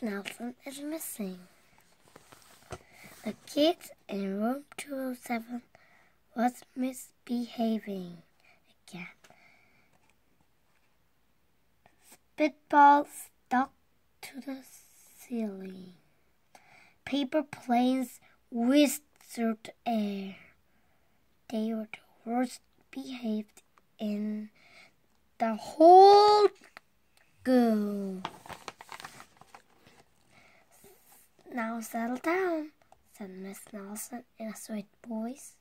Nelson is missing. The kids in room 207 was misbehaving again. Spitballs stuck to the ceiling. Paper planes whizzed through the air. They were the worst behaved in the whole school. Now settle down, said Miss Nelson in a sweet voice.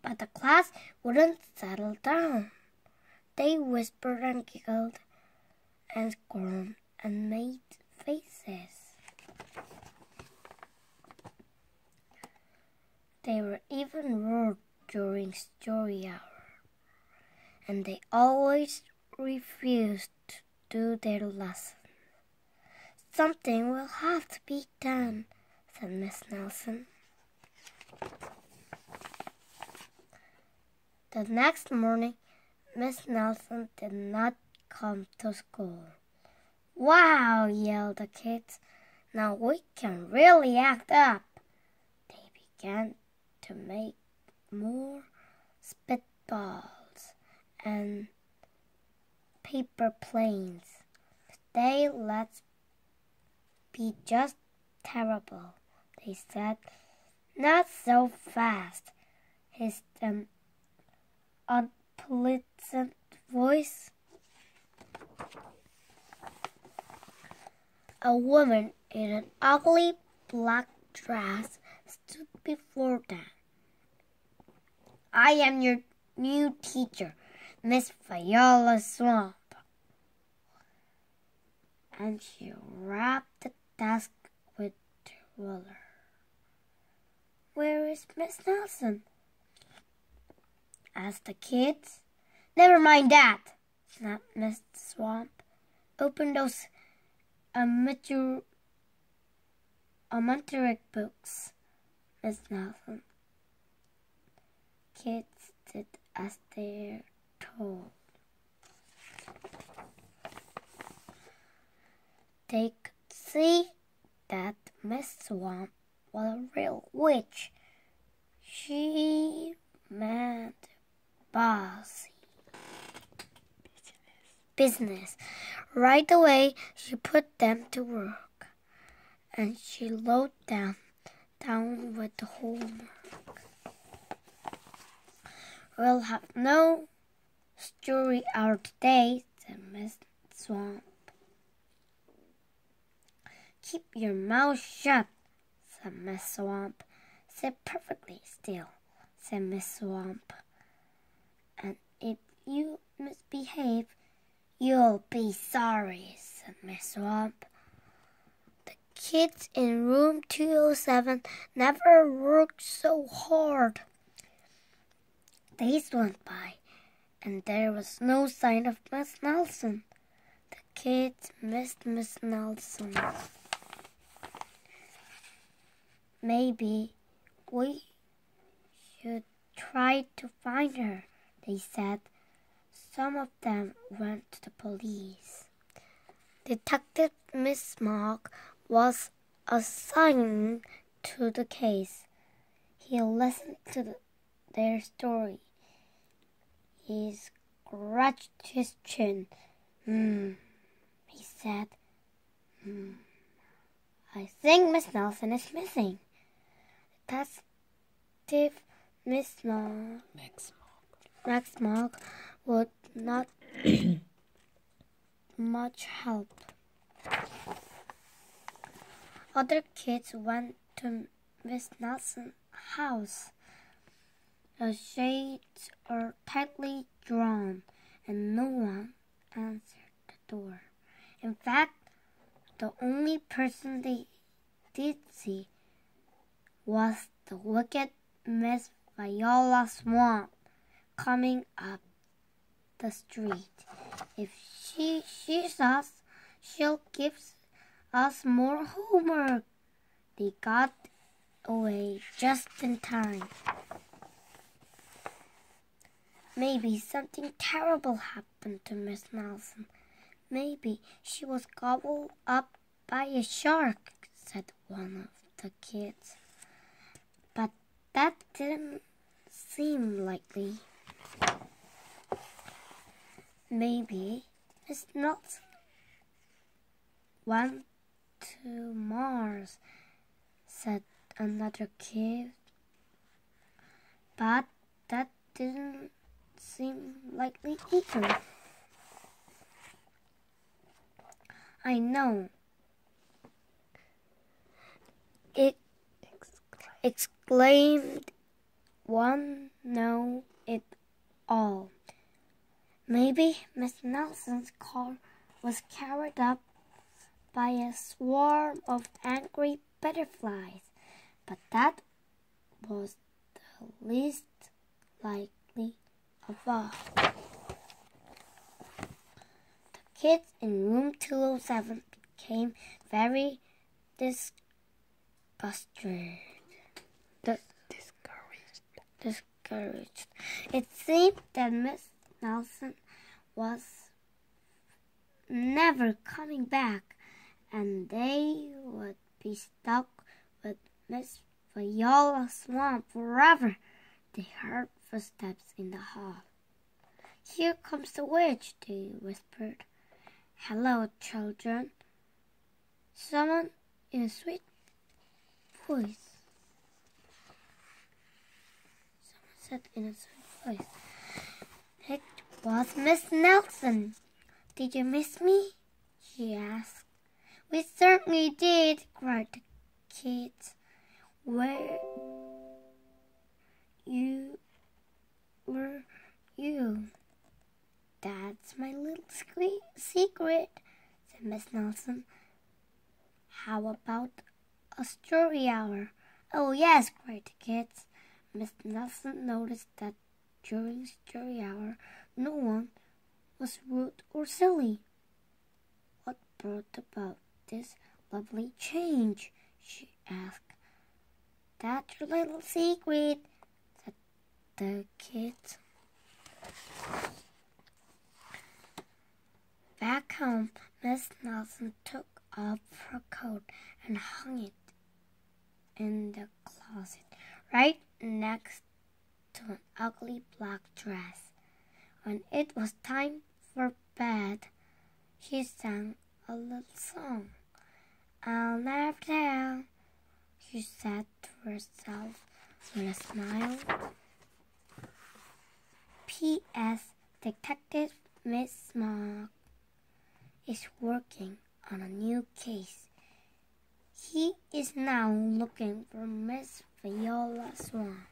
But the class wouldn't settle down. They whispered and giggled and squirmed and made faces. They were even rude during story hour, and they always refused to do their lessons. Something will have to be done, said Miss Nelson. The next morning, Miss Nelson did not come to school. Wow, yelled the kids. Now we can really act up. They began to make more spitballs and paper planes. Today, let's be just terrible, they said. Not so fast, hissed an um, unpleasant voice. A woman in an ugly black dress stood before them. I am your new teacher, Miss Viola Swamp. And she rapped the desk with ruler. Where is Miss Nelson? asked the kids. Never mind that, snapped Miss Swamp. Open those amateur, amateuric books, Miss Nelson. Kids did as they're told. Could see that Miss Swamp was a real witch. She meant bossy business. Right away, she put them to work, and she loaded them down with the homework. We'll have no story hour today, said Miss Swamp. Keep your mouth shut, said Miss Swamp. Sit perfectly still, said Miss Swamp. And if you misbehave, you'll be sorry, said Miss Swamp. The kids in room 207 never worked so hard. Days went by, and there was no sign of Miss Nelson. The kids missed Miss Nelson. Maybe we should try to find her, they said. Some of them went to the police. Detective Miss Mark was assigned to the case. He listened to the, their story. He scratched his chin. Hmm, he said. Hmm. I think Miss Nelson is missing. Detective Miss Mark, Max Max Mark would not much help. Other kids went to Miss Nelson's house. The shades are tightly drawn, and no one answered the door. In fact, the only person they did see was the wicked Miss Viola Swamp coming up the street. If she sees us, she'll give us more homework. They got away just in time. Maybe something terrible happened to Miss Nelson. Maybe she was gobbled up by a shark, said one of the kids. That didn't seem likely. Maybe it's not went to Mars, said another kid. But that didn't seem likely either. I know. It exclaimed one know it all. Maybe Miss Nelson's car was carried up by a swarm of angry butterflies, but that was the least likely of all. The kids in room 207 became very disgusted. Discouraged. discouraged. It seemed that Miss Nelson was never coming back, and they would be stuck with Miss Viola Swamp forever. They heard footsteps in the hall. Here comes the witch, they whispered. Hello, children. Someone in a sweet voice. Someone said in a sweet voice. It was Miss Nelson. Did you miss me? she asked. We certainly did, cried the kids. Where you were you? That's my little secret, said Miss Nelson. How about a story hour? Oh, yes, cried the kids. Miss Nelson noticed that during story hour no one was rude or silly. What brought about this lovely change? she asked. That's your little secret, said the kids. Back home, Miss Nelson took off her coat and hung it in the closet right next to an ugly black dress. When it was time for bed, she sang a little song. I'll never tell, she said to herself with a smile. P.S. Detective Miss Mark is working on a new case. He is now looking for Miss Viola Swamp.